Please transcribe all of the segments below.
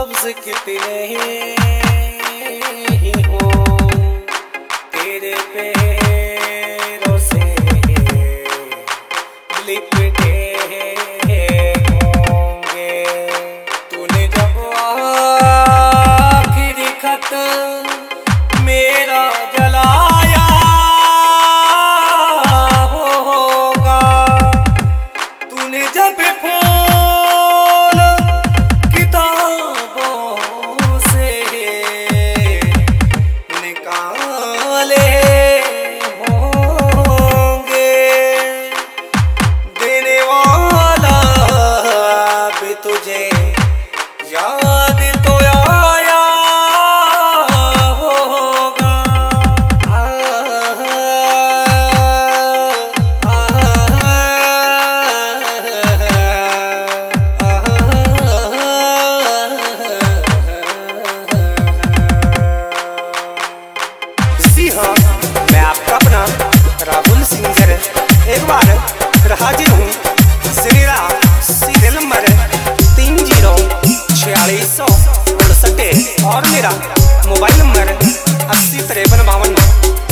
लफ्ज कितने ही? हो तेरे पे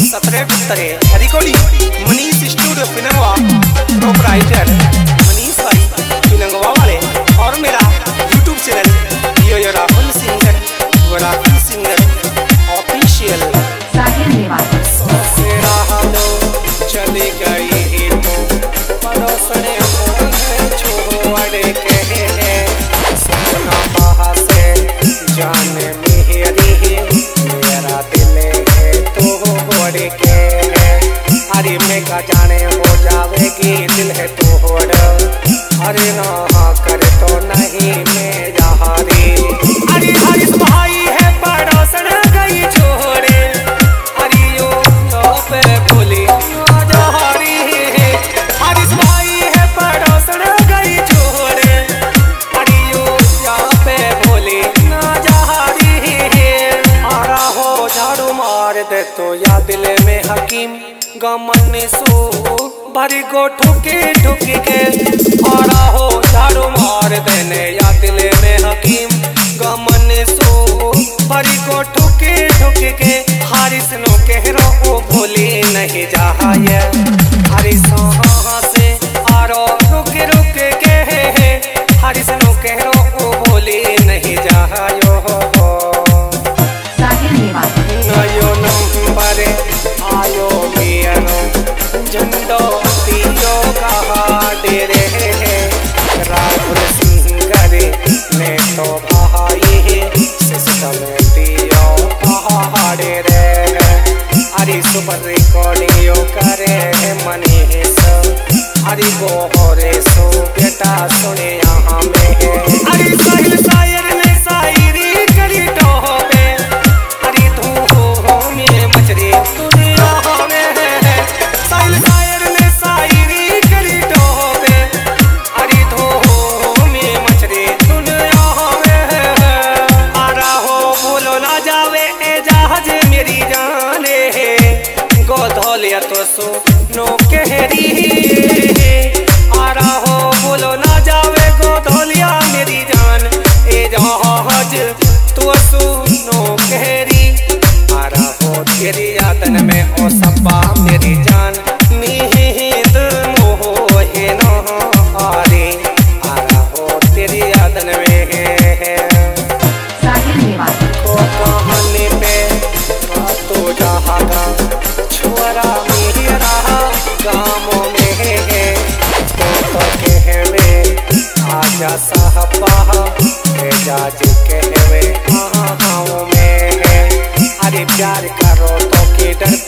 सत्रह बिस्तरे। हरिकोली मुनीष स्टूडियो पिनरवा प्रोपराइटर तो या दिल में हकीम, गमन सो। भरी गो ठुके ठुके के और हो, झाड़ू मार देने। या दिल में हकीम, गमन सो। भरी गो ठुके ठुके के हारिस नो कहरो ओ भोली नहीं जाए हरिस हाँ, हाँ से हरी सुपर रिकॉर्डिंग करे मनी सो हरी गो हो रे बेटा सुने यहाँ में है साहिल सायर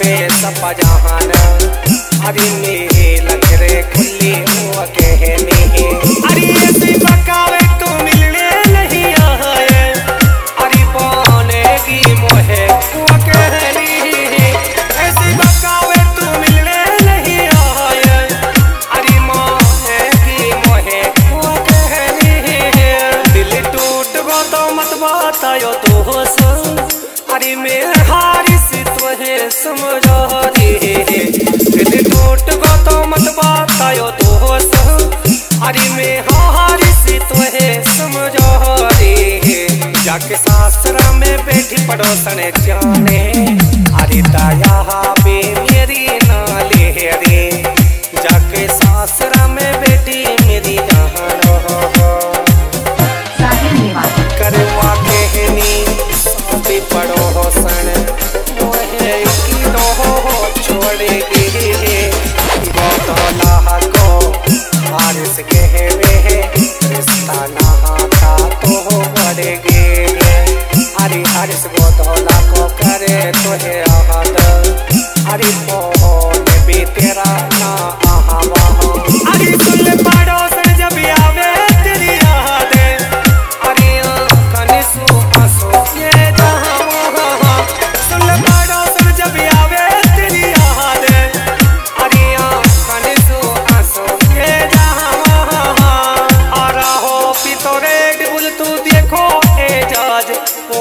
पे सब जहान। अभी मेरी लग रे खुली हो के आयो दोस्त। अरे मैं हार से तो है, समझो रे जाके सासरा में बैठी पड़ोसन जाने। अरे दया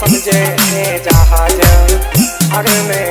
समझे जहाज़ अगर में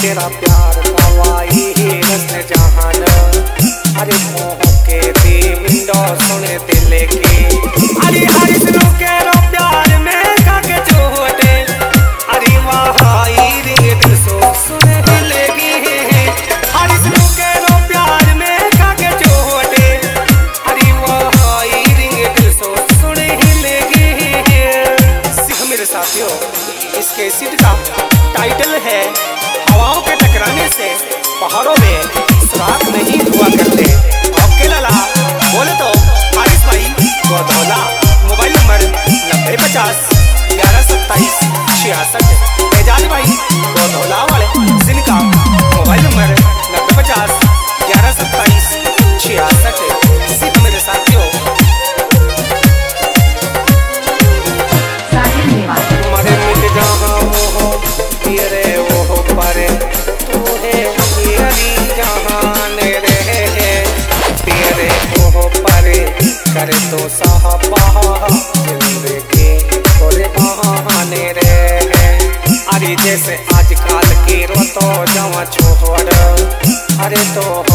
get up, y'all. सच बेजान भाई गोधोला वाले जिनका れと